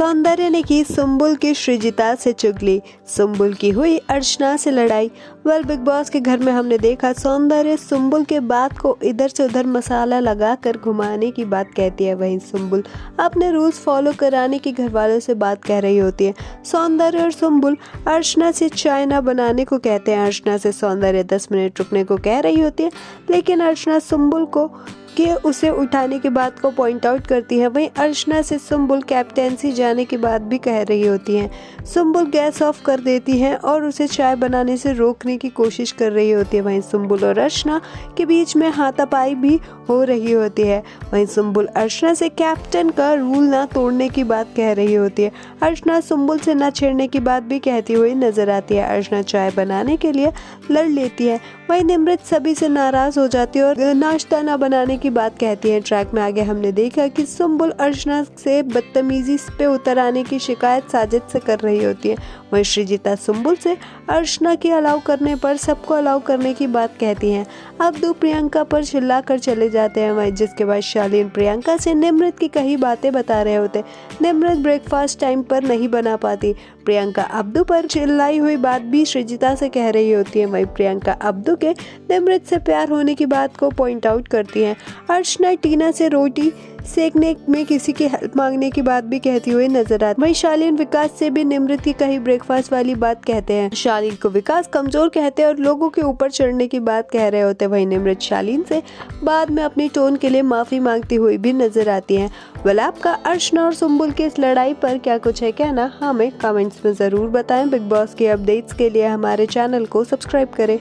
सौंदर्य ने की सुम्बुल की सृजिता से चुगली। सुम्बुल की हुई अर्चना से लड़ाई। वेल बिग बॉस के घर में हमने देखा सौंदर्य सुम्बुल के बात को इधर से उधर मसाला लगा कर घुमाने की बात कहती है वहीं सुम्बुल अपने रूल्स फॉलो कराने की घर वालों से बात कह रही होती है। सौंदर्य और सुम्बुल अर्चना से चाय ना बनाने को कहते हैं। अर्चना से सौंदर्य दस मिनट रुकने को कह रही होती है। लेकिन अर्चना सुम्बुल को कि उसे उठाने की बात को पॉइंट आउट करती है। वहीं अर्चना से सुम्बुल कैप्टेंसी जाने की बात भी कह रही होती हैं। सुम्बुल गैस ऑफ़ कर देती हैं और उसे चाय बनाने से रोकने की कोशिश कर रही होती है। वहीं सुम्बुल और अर्चना के बीच में हाथापाई भी हो रही होती है। वहीं सुम्बुल अर्चना से कैप्टन का रूल ना तोड़ने की बात कह रही होती है। अर्चना सुम्बुल से ना छेड़ने की बात भी कहती हुई नज़र आती है। अर्चना चाय बनाने के लिए लड़ लेती है। वहीं निमृत सभी से नाराज़ हो जाती है और नाश्ता ना बनाने की बात कहती है। ट्रैक में आगे हमने देखा कि सुम्बुल अर्चना से बदतमीजी पे उतर आने की शिकायत साजिद से कर रही होती है। वहीं श्रीजिता सुम्बुल से अर्चना के अलाउ करने पर सबको अलाउ करने की बात कहती हैं। अब दो प्रियंका पर चिल्ला कर चले जाते हैं वहीं जिसके बाद शालीन प्रियंका से निमृत की कई बातें बता रहे होते। निमृत ब्रेकफास्ट टाइम पर नहीं बना पाती। प्रियंका अब्दू पर चिल्लाई हुई बात भी श्रीजिता से कह रही होती है। वहीं प्रियंका अब्दू के निमृत से प्यार होने की बात को पॉइंट आउट करती है। अर्चना टीना से रोटी सेकने में किसी की हेल्प मांगने की बात भी कहती हुई नज़र आती। वही शालीन विकास से भी निमृत की कहीं ब्रेकफास्ट वाली बात कहते हैं। शालीन को विकास कमज़ोर कहते हैं और लोगों के ऊपर चढ़ने की बात कह रहे होते वही निमृत शालीन से बाद में अपनी टोन के लिए माफ़ी मांगती हुई भी नज़र आती है। वेल आपका अर्चना और सुम्बुल की इस लड़ाई पर क्या कुछ है कहना, हमें कमेंट्स में ज़रूर बताएँ। बिग बॉस की अपडेट्स के लिए हमारे चैनल को सब्सक्राइब करें।